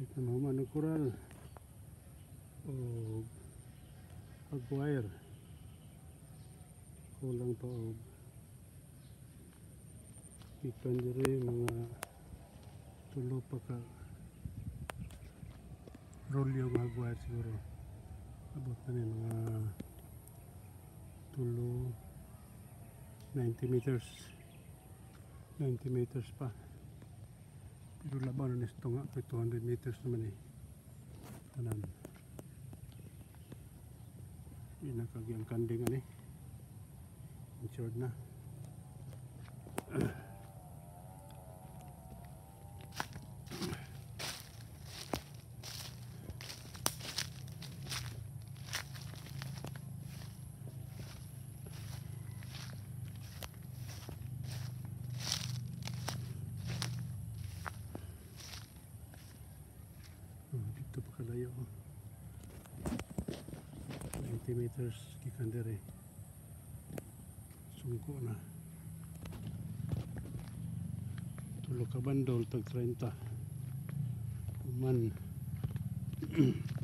Kita mo man ang koral. O pag-wire. Kulang pa og ikan diri mga tulo pa ka rolyo mga wire siguro. Abot na ni mga tulo 90 meters 90 meters pa pero laban na nito nga kay 200 meters naman eh. Tanan. Inakagyang kanding ani insured na oh. 90 meters gikan dere. Sungko na. Tulo ka bandol tag 30. Uman.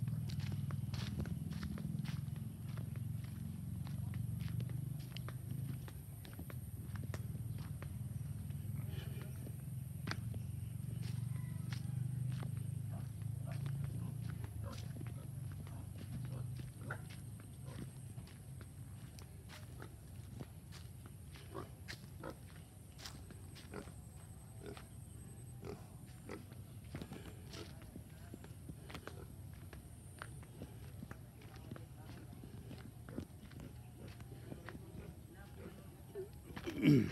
Uy.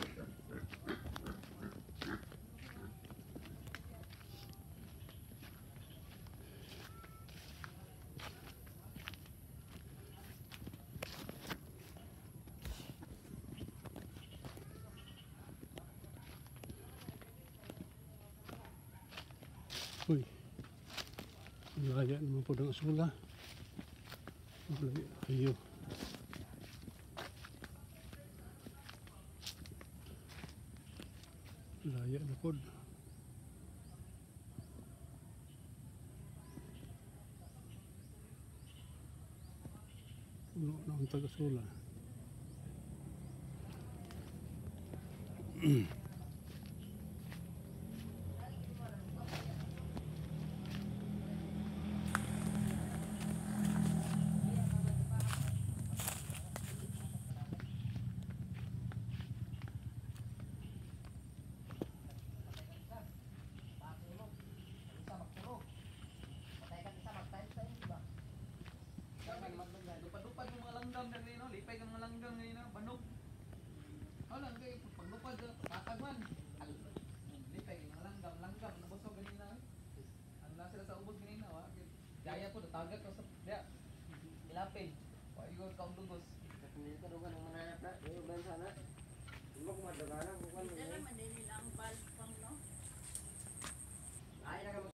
Laya naman po ng asula. Laya Laya na po. Puno na ang tagasula. Lupad-lupad yung mga langgam na ngayon, no? lipay ng mga langgam ngayon, no? banog. Ano lang kayo, paglupad, tatagman. Lipay ng mga langgam, langgam, nabusog ganina. Ano lang sila sa ubod ganina, wa? Gaya po, natagak ko sa, diya, ilapin. Wa, yung kaong lugos. Hindi ko naman ang mananap na. Yung ban sana. Hindi ko kumadagana. Kung ano. Dala